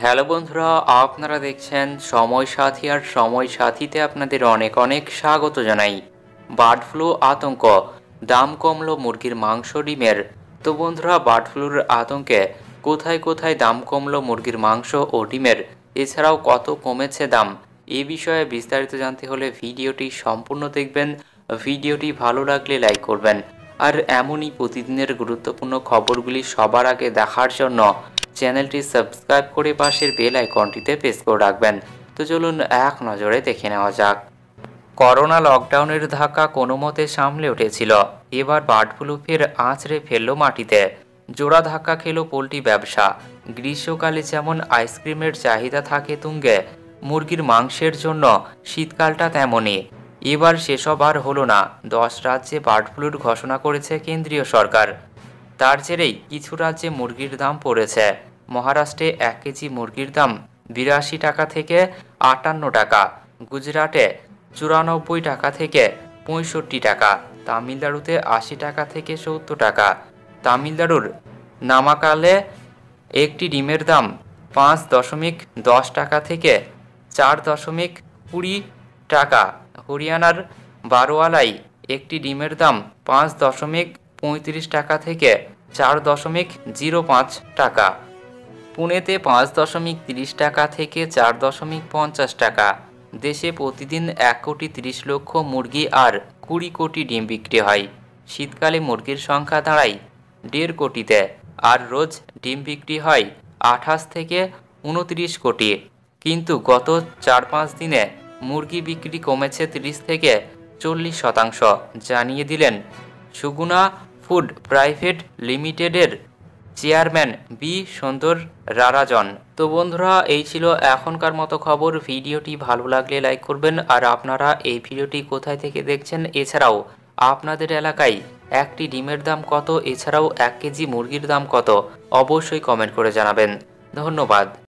Hello বন্ধুরা, আপনারা দেখছেন সময় সাথী আর সময় সাথীতে আপনাদের অনেক অনেক স্বাগত জানাই। বার্ড ফ্লু আতঙ্ক, দাম কমলো মুরগির মাংস ডিমের। তো বন্ধুরা, বার্ড ফ্লুর আতঙ্কে কোথায় কোথায় দাম কমলো মুরগির মাংস ও ডিমের? এছাড়াও কত কমেছে দাম? এ বিষয়ে বিস্তারিত জানতে হলে ভিডিওটি সম্পূর্ণ দেখবেন। ভিডিওটি ভালো লাগলে লাইক করবেন। আর এমনই প্রতিদিনের গুরুত্বপূর্ণ খবরগুলি সবার আগে দেখার জন্য চ্যানেলটি সাবস্ক্রাইব করে পাশের বেল আইকনটিতে প্রেস করে রাখবেন। তো চলুন এক নজরে দেখে নেওয়া যাক। করোনা লকডাউনের ধাক্কা কোনো মতে সামলে উঠেছিল। এবার বার্ড ফ্লু ফের আঁচড়ে ফেলল মাটিতে। জোড়া ধাক্কা খেল পোলট্রি ব্যবসা। গ্রীষ্মকালে যেমন আইসক্রিমের চাহিদা থাকে তুঙ্গে, মুরগির মাংসের জন্য শীতকালটা তেমনই। এবার সেসব আর হলো না। দশ রাজ্যে বার্ড ফ্লুর ঘোষণা করেছে কেন্দ্রীয় সরকার। তার জেরেই কিছু রাজ্যে মুরগির দাম পড়েছে। মহারাষ্ট্রে এক কেজি মুরগির দাম বিরাশি টাকা থেকে আটান্ন টাকা, গুজরাটে চুরানব্বই টাকা থেকে পঁয়ষট্টি টাকা, তামিলনাড়ুতে আশি টাকা থেকে সত্তর টাকা। তামিলনাড়ুর নামাকালে একটি ডিমের দাম পাঁচ দশমিক দশ টাকা থেকে চার দশমিক কুড়ি টাকা। হরিয়ানার বারোয়ালাই একটি ডিমের দাম পাঁচ দশমিক পঁয়ত্রিশ টাকা থেকে চার দশমিক জিরো পাঁচ টাকা। পুনেতে পাঁচ দশমিক তিরিশ টাকা থেকে চার দশমিক পঞ্চাশ টাকা। দেশে প্রতিদিন এক কোটি তিরিশ লক্ষ মুরগি আর কুড়ি কোটি ডিম বিক্রি হয়। শীতকালে মুরগির সংখ্যা দাঁড়ায় দেড় কোটিতে আর রোজ ডিম বিক্রি হয় আঠাশ থেকে উনত্রিশ কোটি। কিন্তু গত চার পাঁচ দিনে মুরগি বিক্রি কমেছে তিরিশ থেকে চল্লিশ শতাংশ, জানিয়ে দিলেন সুগুনা ফুড প্রাইভেট লিমিটেডের চেয়ারম্যান বি সুন্দর রারাজন। তো বন্ধুরা, এই ছিল এখনকার মতো খবর। ভিডিওটি ভালো লাগলে লাইক করবেন। আর আপনারা এই ভিডিওটি কোথায় থেকে দেখছেন? এছাড়াও আপনাদের এলাকায় একটি ডিমের দাম কত? এছাড়াও এক কেজি মুরগির দাম কত? অবশ্যই কমেন্ট করে জানাবেন। ধন্যবাদ।